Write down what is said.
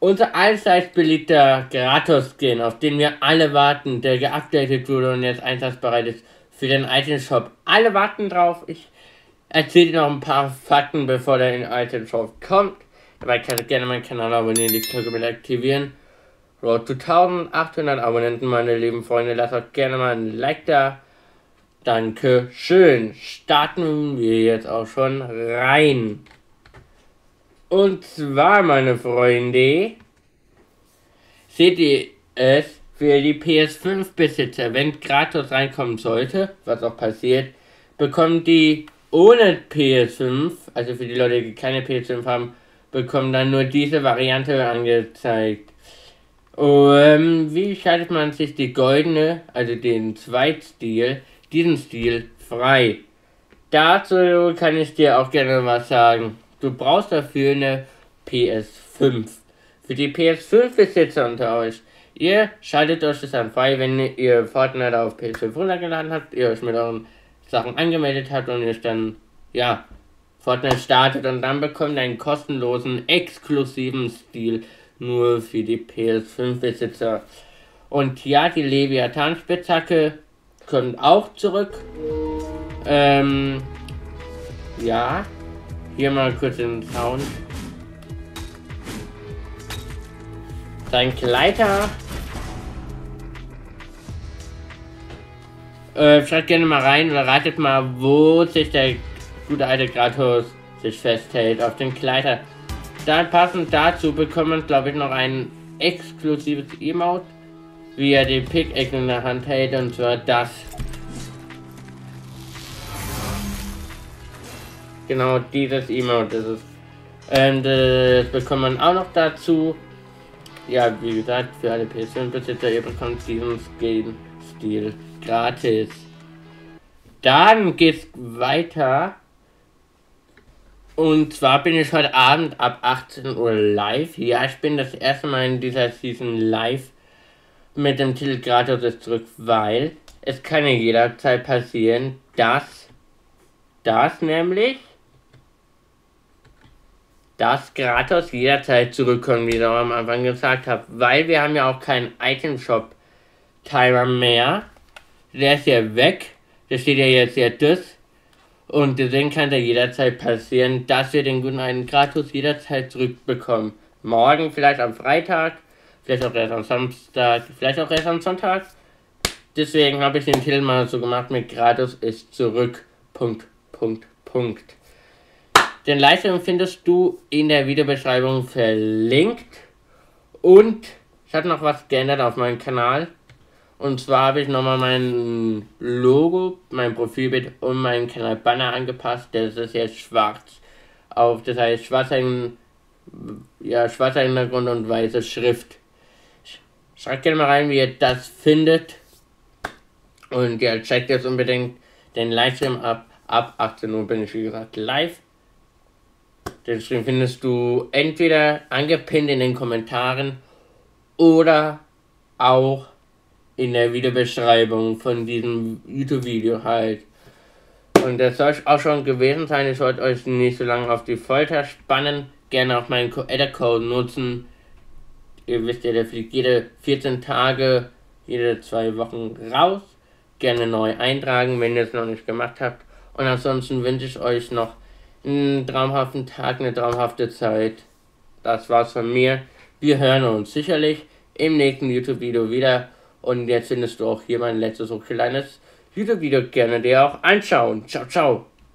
Unser allseits beliebter Gratis-Skin, auf den wir alle warten, der geupdatet wurde und jetzt einsatzbereit ist für den Item Shop. Alle warten drauf. Ich erzähle noch ein paar Fakten, bevor der in den Item Shop kommt. Dabei kannst du gerne meinen Kanal abonnieren, die Glocke mit aktivieren. Road to 1800 Abonnenten, meine lieben Freunde. Lasst auch gerne mal ein Like da. Danke schön. Starten wir jetzt auch schon rein. Und zwar, meine Freunde, seht ihr es für die PS5-Besitzer, wenn gratis reinkommen sollte, was auch passiert, bekommen die ohne PS5, also für die Leute, die keine PS5 haben, bekommen dann nur diese Variante angezeigt. Und ähm, wie schaltet man sich die goldene, also den Zweitstil, diesen Stil frei? Dazu kann ich dir auch gerne was sagen. Du brauchst dafür eine PS5. Für die PS5-Besitzer unter euch. Ihr schaltet euch das dann frei, wenn ihr Fortnite auf PS5 runtergeladen habt, ihr euch mit euren Sachen angemeldet habt und ihr dann, ja, Fortnite startet und dann bekommt ihr einen kostenlosen, exklusiven Stil nur für die PS5-Besitzer. Und ja, die Leviathan-Spitzhacke kommt auch zurück. Ähm, ja, hier mal kurz den Sound. Sein Gleiter. Äh, schreibt gerne mal rein oder ratet mal, wo sich der gute alte Kratos sich festhält. Auf den Gleiter. Dann passend dazu bekommt man, glaube ich, noch ein exklusives Emote, wie er die Pickaxe in der Hand hält, und zwar das. Genau dieses Emote ist es. Und äh, das bekommt man auch noch dazu. Ja, wie gesagt, für alle PS5-Besitzer, ihr bekommt diesen Skin-Stil gratis. Dann geht's weiter. Und zwar bin ich heute Abend ab 18 Uhr live. Ja, ich bin das erste Mal in dieser Season live mit dem Titel Gratis ist zurück, weil es kann ja jederzeit passieren, dass das nämlich dass Gratos jederzeit zurückkommen, wie ich am Anfang gesagt habe. Weil wir haben ja auch keinen Item Shop Timer mehr. Der ist ja weg. Der steht ja jetzt ja das. Und deswegen kann der jederzeit passieren, dass wir den guten einen Gratis jederzeit zurückbekommen. Morgen, vielleicht am Freitag, vielleicht auch erst am Samstag, vielleicht auch erst am Sonntag. Deswegen habe ich den Titel mal so gemacht mit Gratis ist zurück. Punkt, Punkt, Punkt. Den Livestream findest du in der Videobeschreibung verlinkt. Und ich habe noch was geändert auf meinem Kanal. Und zwar habe ich nochmal mein Logo, mein Profilbild und meinen Kanal-Banner angepasst. Das ist jetzt schwarz. Auf, das heißt schwarzer, ja, schwarzer Hintergrund und weiße Schrift. Schreibt gerne mal rein, wie ihr das findet. Und ja, checkt jetzt unbedingt den Livestream ab. Ab 18 Uhr bin ich, wie gesagt, live. Den Stream findest du entweder angepinnt in den Kommentaren oder auch in der Videobeschreibung von diesem YouTube-Video halt. Und das soll auch schon gewesen sein. Ich wollte euch nicht so lange auf die Folter spannen. Gerne auch meinen Edit-Code nutzen. Ihr wisst ja, der fliegt jede 14 Tage, jede zwei Wochen raus. Gerne neu eintragen, wenn ihr es noch nicht gemacht habt. Und ansonsten wünsche ich euch noch einen traumhaften Tag, eine traumhafte Zeit. Das war's von mir. Wir hören uns sicherlich im nächsten YouTube-Video wieder. Und jetzt findest du auch hier mein letztes so kleines YouTube-Video gerne dir auch anschauen. Ciao, ciao.